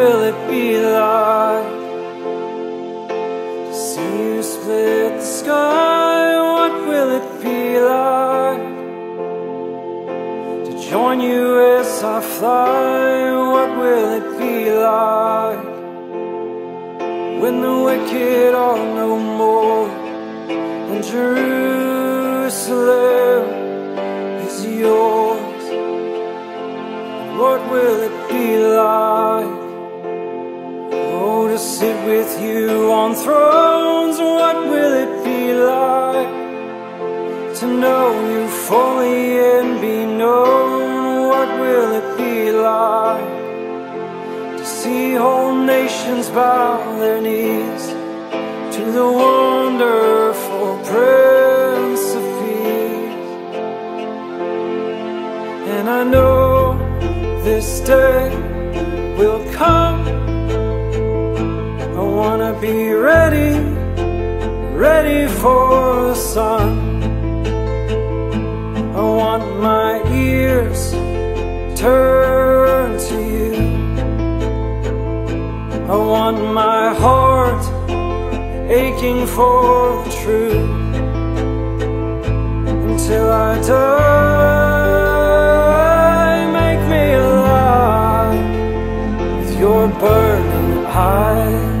will it be like to see you split the sky? What will it be like to join you as I fly? What will it be like when the wicked are no more and Jerusalem is yours? What will it be like? To sit with you on thrones, what will it be like? To know you fully and be known, what will it be like? To see whole nations bow their knees to the wonderful Prince of Peace. And I know this day will come. I wanna be ready, ready for the sun. I want my ears turned to you. I want my heart aching for the truth until I die. Make me alive with your burning eyes.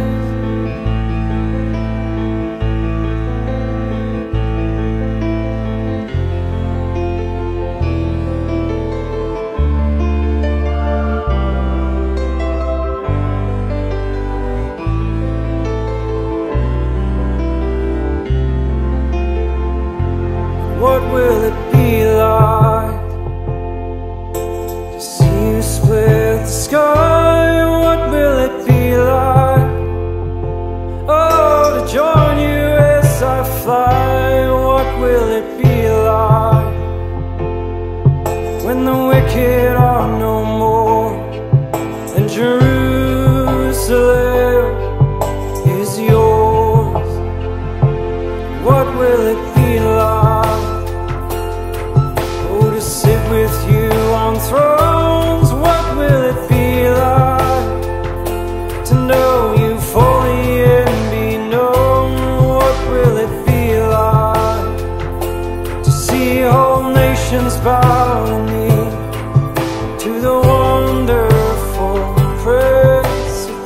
Whole nations bow the knee to the wonderful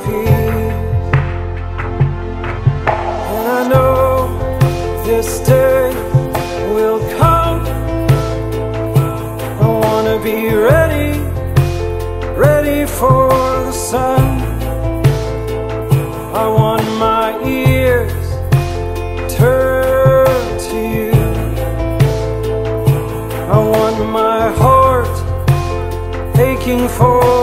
Peace. And I know this day will come. I wanna be ready, ready for the sun. Aching for